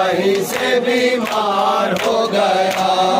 लाही से बीमार हो गया।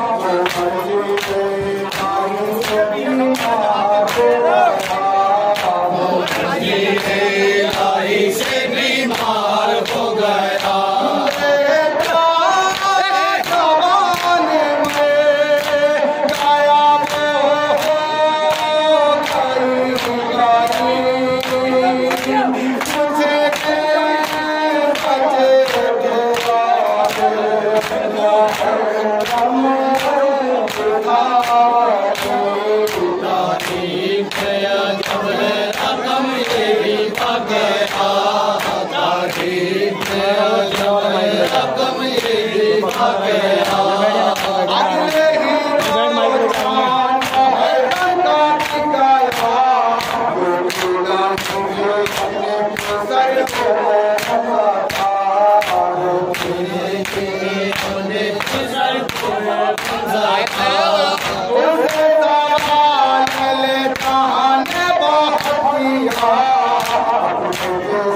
Hare Hare Amen. Thank you.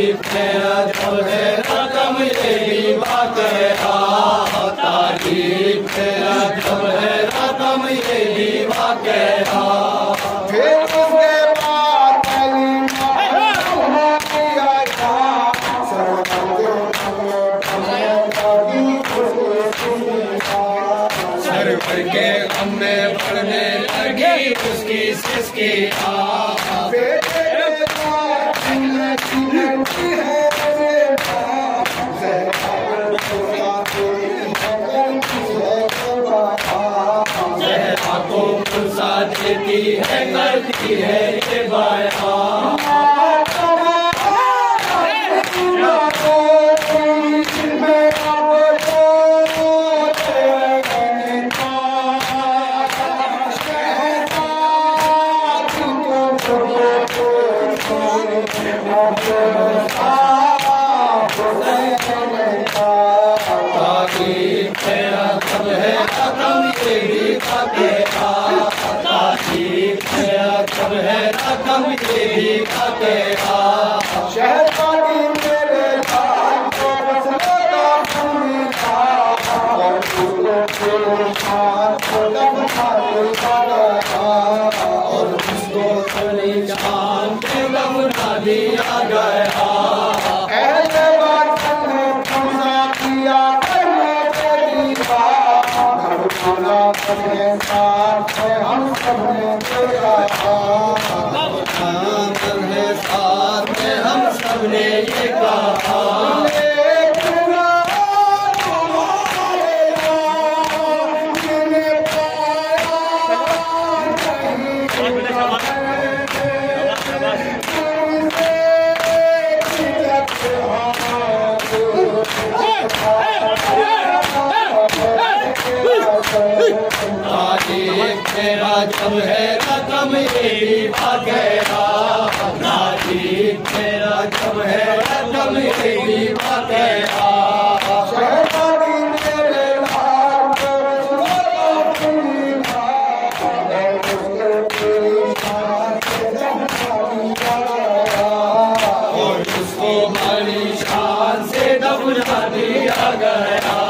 तारीफ़ है अदब है रकम यही बात है तारीफ़ है करती है ये बयान तेरा सब है रकम ये भी तेरा सब है रकम ये भी तेरा तमरी आगया तव्हां तमे आगया से राग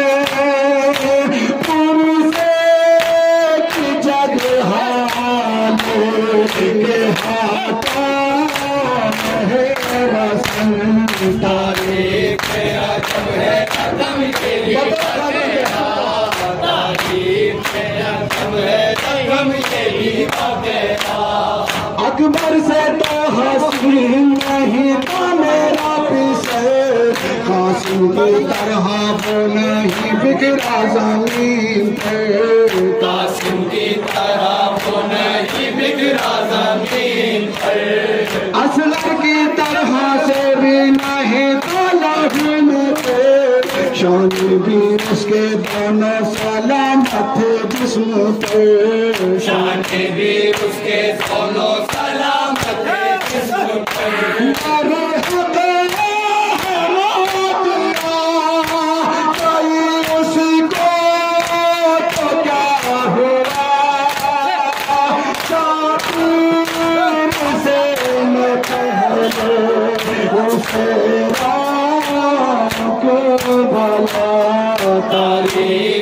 अकबर से तो हसीन नहीं तो मेरा पीछे कासिम की तरह वो नहीं बिखरा ज़मीन पे। कासिम की तरह वो नहीं बिगड़ा ज़मीन पर असलर की तरह से भी नहीं तो लाभिन पे। शान उसके दोनों सलामत थे जिस्म पे शान भी उसके दोनों सलामत है जिस्म पर तारीफ़